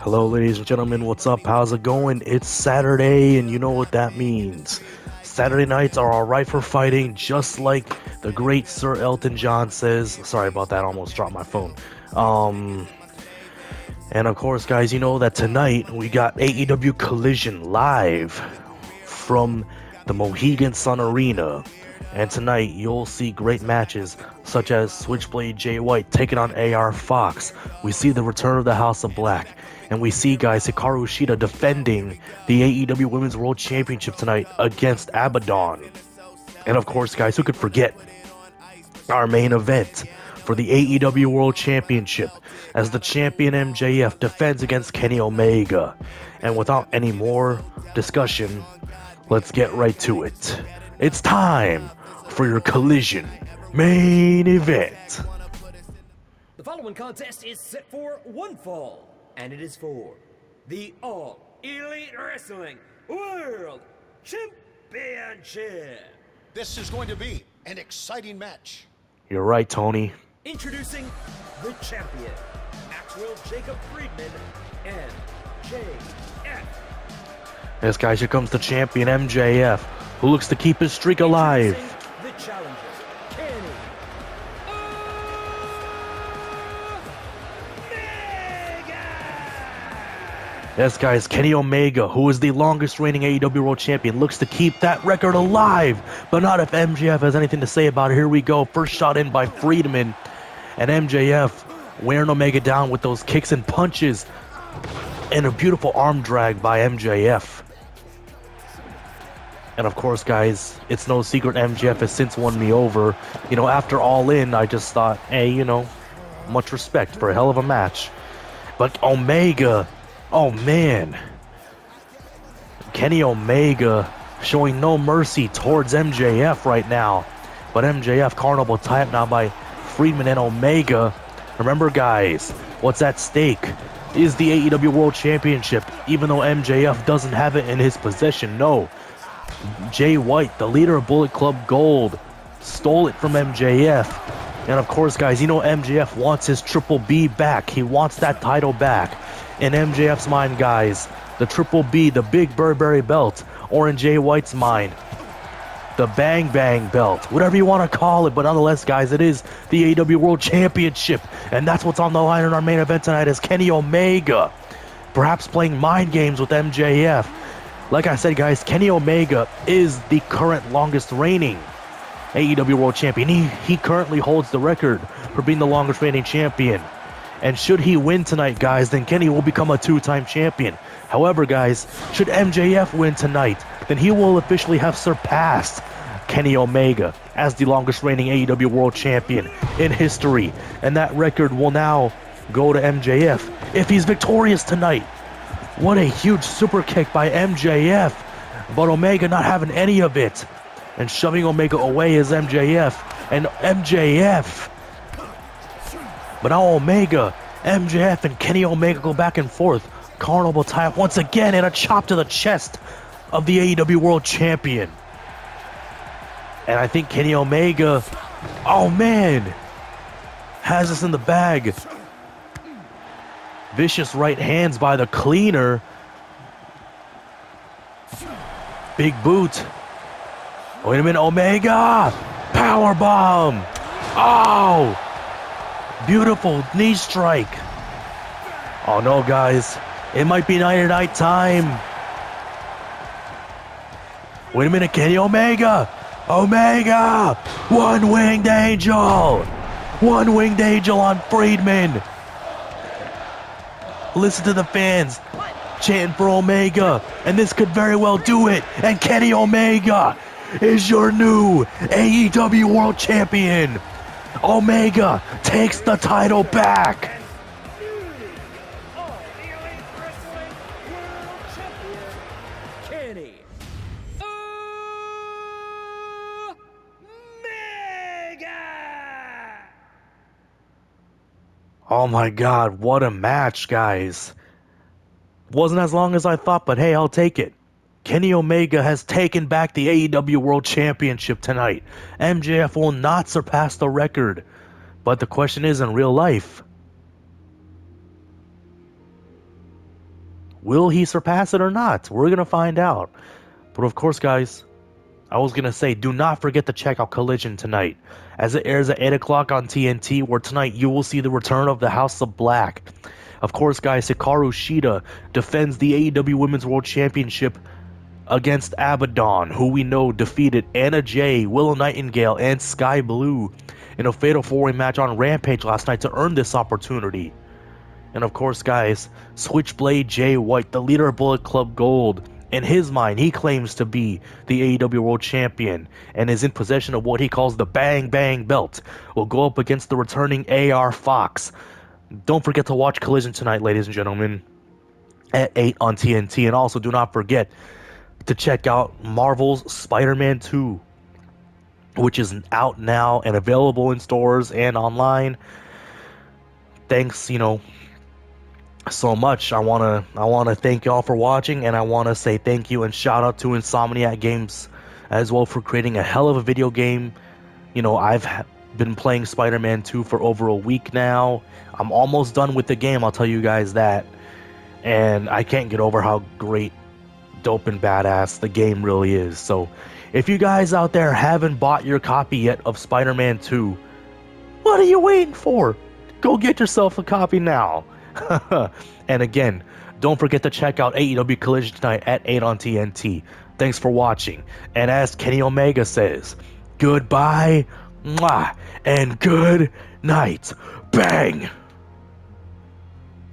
Hello, ladies and gentlemen. What's up? How's it going? It's Saturday, and you know what that means. Saturday nights are alright for fighting, just like the great Sir Elton John says. Sorry about that, I almost dropped my phone. Um, and of course, guys, you know that tonight we got AEW Collision live from the Mohegan Sun Arena. And tonight you'll see great matches such as Switchblade Jay White taking on AR Fox. We see the return of the House of Black. And we see, guys, Hikaru Shida defending the AEW Women's World Championship tonight against Abaddon. And of course, guys, who could forget our main event for the AEW World Championship as the champion MJF defends against Kenny Omega. And without any more discussion, let's get right to it. It's time for your collision main event. The following contest is set for one fall and it is for the All Elite Wrestling World Championship. This is going to be an exciting match. You're right, Tony. Introducing the champion, Maxwell Jacob Friedman, MJF. Yes, guys, here comes the champion MJF, who looks to keep his streak alive. Yes, guys, Kenny Omega, who is the longest reigning AEW World Champion, looks to keep that record alive. But not if MJF has anything to say about it. Here we go. First shot in by Friedman. And MJF wearing Omega down with those kicks and punches. And a beautiful arm drag by MJF. And of course, guys, it's no secret MJF has since won me over. You know, after All In, I just thought, hey, you know, much respect for a hell of a match. But Omega Oh man. Kenny Omega showing no mercy towards MJF right now. But MJF carnival type now by Friedman and Omega. Remember guys, what's at stake is the AEW World Championship, even though MJF doesn't have it in his possession. No. Jay White, the leader of Bullet Club Gold, stole it from MJF. And of course, guys, you know MJF wants his Triple B back. He wants that title back in MJF's mind, guys, the Triple B, the Big Burberry belt, or in Jay White's mind, the Bang Bang belt, whatever you want to call it. But nonetheless, guys, it is the AEW World Championship, and that's what's on the line in our main event tonight is Kenny Omega, perhaps playing mind games with MJF. Like I said, guys, Kenny Omega is the current longest reigning AEW World Champion. He, he currently holds the record for being the longest reigning champion. And should he win tonight, guys, then Kenny will become a two time champion. However, guys, should MJF win tonight, then he will officially have surpassed Kenny Omega as the longest reigning AEW World Champion in history. And that record will now go to MJF if he's victorious tonight. What a huge super kick by MJF. But Omega not having any of it. And shoving Omega away is MJF. And MJF but now Omega, MJF, and Kenny Omega go back and forth. Carnival tie up once again and a chop to the chest of the AEW World Champion. And I think Kenny Omega, oh man, has this in the bag. Vicious right hands by the cleaner. Big boot. Wait a minute, Omega! Power bomb! Oh! Beautiful knee strike. Oh no, guys. It might be night and night time. Wait a minute, Kenny Omega! Omega! One winged angel! One winged angel on Friedman! Listen to the fans chanting for Omega, and this could very well do it. And Kenny Omega is your new AEW World Champion. Omega takes the title back. Oh my god, what a match, guys. Wasn't as long as I thought, but hey, I'll take it. Kenny Omega has taken back the AEW World Championship tonight. MJF will not surpass the record. But the question is in real life, Will he surpass it or not? We're going to find out. But of course, guys, I was going to say, do not forget to check out Collision tonight, as it airs at 8 o'clock on TNT, where tonight you will see the return of the House of Black. Of course, guys, Hikaru Shida defends the AEW Women's World Championship against Abaddon, who we know defeated Anna Jay, Willow Nightingale, and Sky Blue in a fatal four-way match on Rampage last night to earn this opportunity. And of course, guys, Switchblade Jay White, the leader of Bullet Club Gold, in his mind, he claims to be the AEW World Champion and is in possession of what he calls the Bang Bang Belt. Will go up against the returning AR Fox. Don't forget to watch Collision tonight, ladies and gentlemen, at 8 on TNT. And also, do not forget to check out Marvel's Spider Man 2, which is out now and available in stores and online. Thanks, you know, so much. I wanna I wanna thank y'all for watching, and I wanna say thank you and shout out to Insomniac Games as well for creating a hell of a video game. You know, I've been playing Spider-Man 2 for over a week now. I'm almost done with the game. I'll tell you guys that, and I can't get over how great, dope, and badass the game really is. So, if you guys out there haven't bought your copy yet of Spider-Man 2, what are you waiting for? Go get yourself a copy now. and again, don't forget to check out AEW Collision tonight at 8 on TNT. Thanks for watching. And as Kenny Omega says, goodbye, mwah, and good night. Bang!